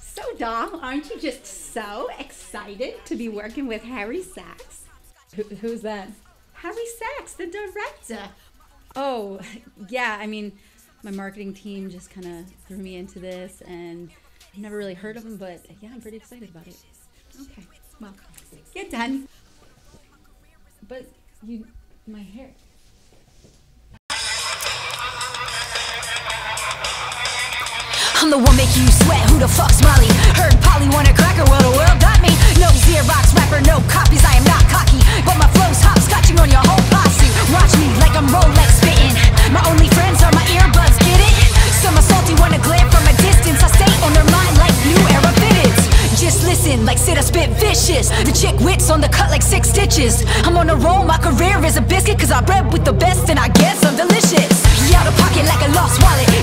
So, Dom, aren't you just so excited to be working with Harry Sachs? Who, who's that? Harry Sachs, the director. Oh, yeah. I mean, my marketing team just kind of threw me into this, and I've never really heard of him, but yeah, I'm pretty excited about it. Okay, well, get done. But you, my hair. I'm the one making you sweat, who the fuck's Molly? Heard Polly want a cracker, well the world got me. No Xerox rapper, no copies, I am not cocky. But my flow's hopscotching on your whole posse. Watch me like I'm Rolex spitting. My only friends are my earbuds, get it? Some are salty, wanna glare from a distance. I stay on their mind like new era fitteds Just listen, like Sid I spit vicious. The chick wits on the cut like six stitches. I'm on a roll, my career is a biscuit Cause I bred with the best and I guess I'm delicious. Yeah, out of pocket like a lost wallet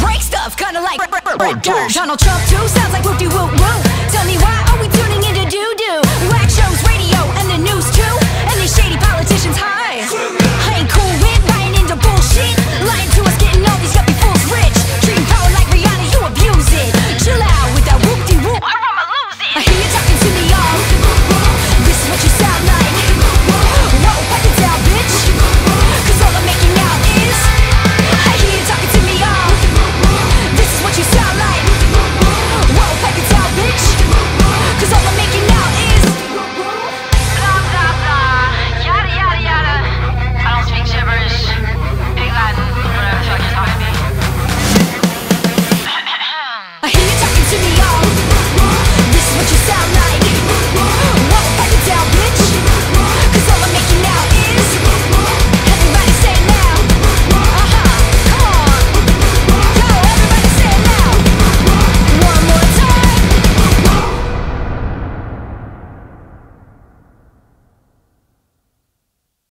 break stuff, kinda like Donald Trump too sounds like whoop-de-whoop-woo. Tell me why.